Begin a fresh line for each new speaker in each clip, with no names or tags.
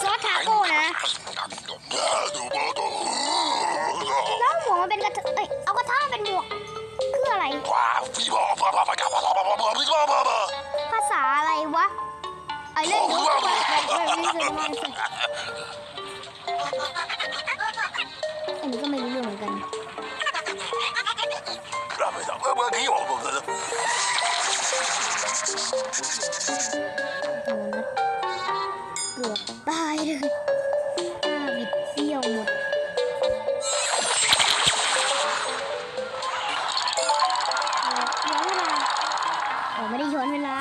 ซอสทาโก้นะแล้วหมวกมันเป็นกระทะเอ้ย เอากระทะเป็นหมวก คืออะไร ภาษาอะไรวะไอ้เล่นดูแบบแบบนี้เลยมันสิอันนี้ก็ไม่รู้ายเลยหน้าบิดเบี้ยวหมดย้อนเวลาโอ้ไม่ได้ย้อนเวลา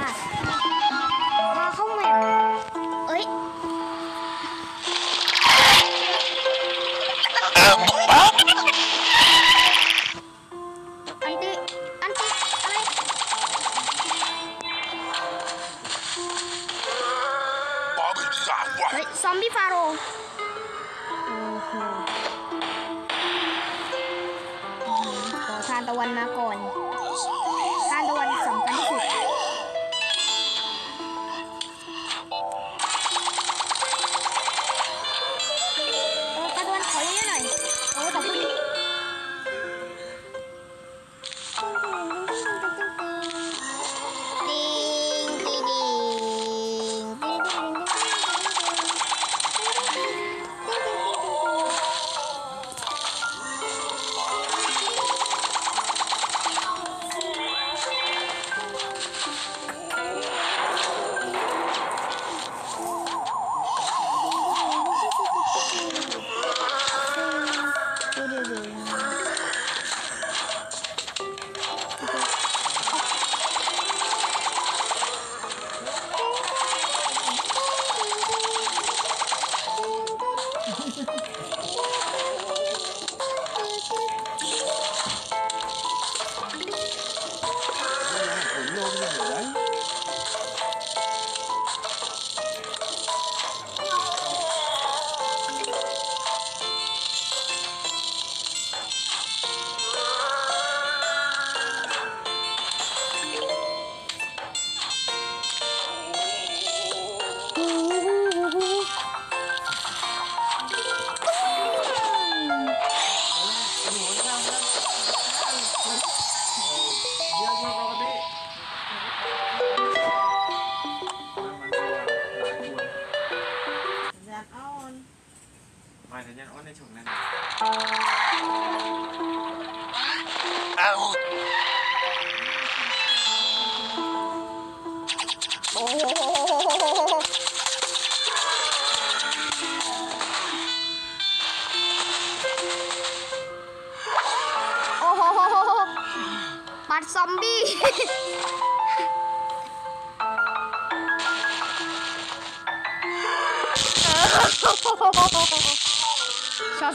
ปัด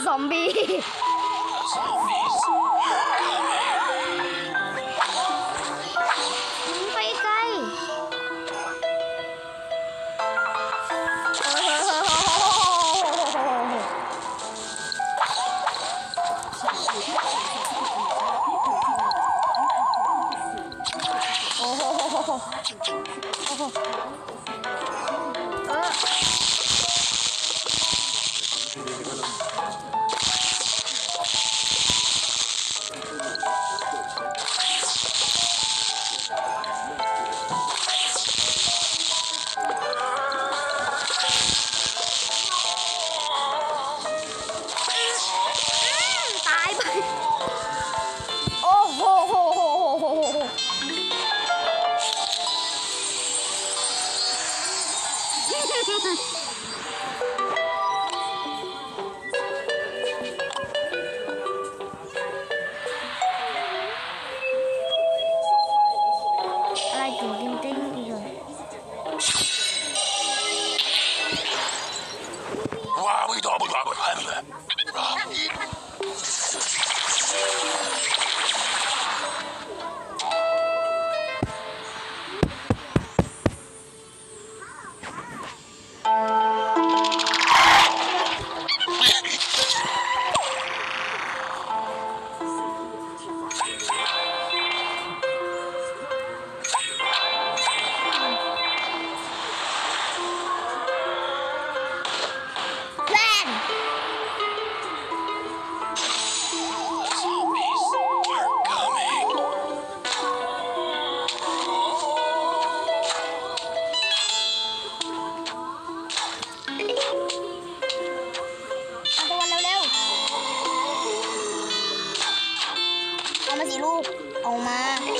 ซ Ha กเ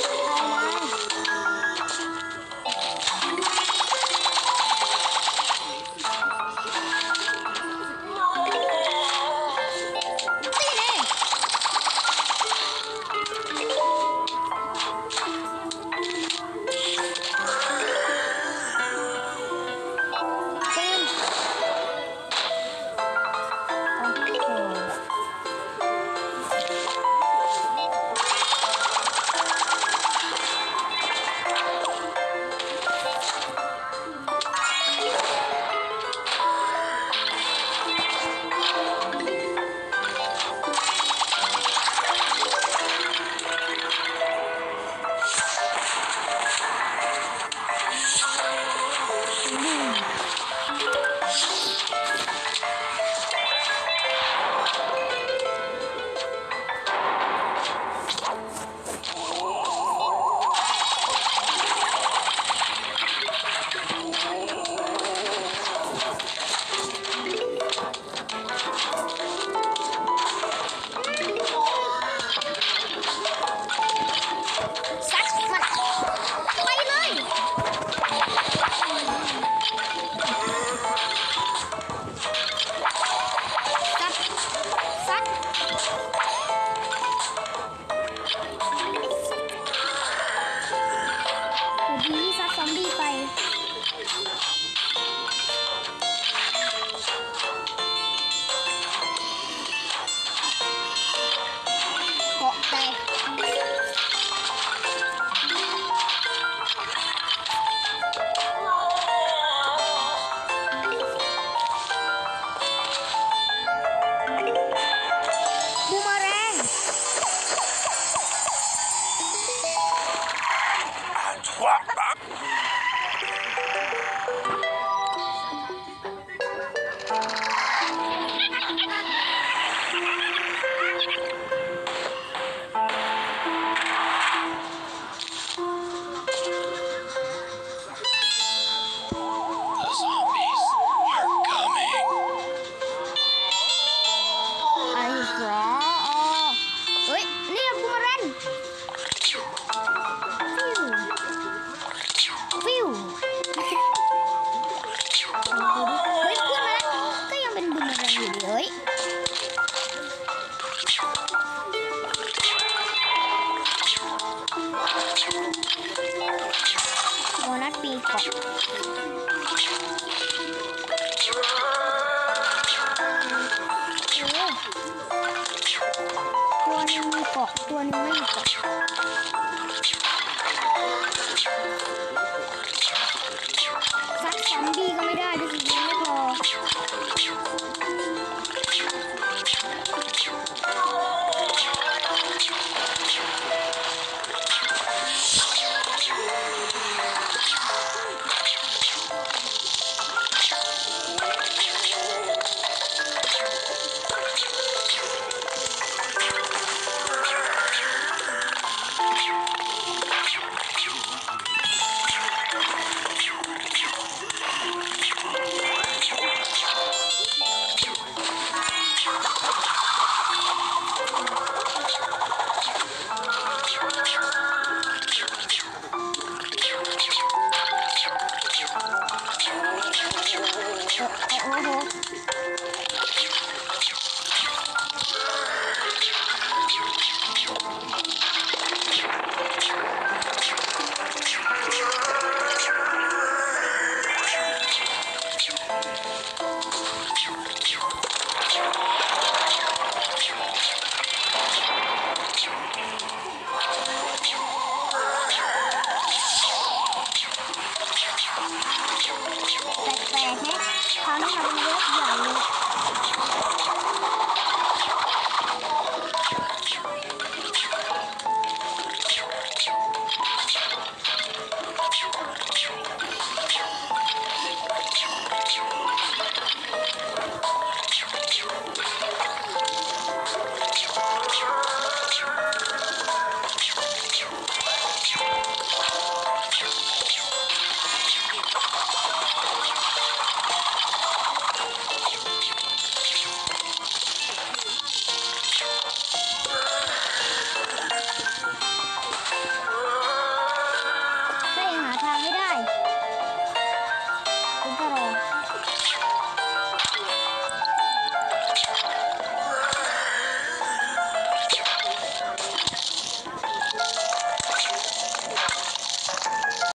โอ้ตัวหนึ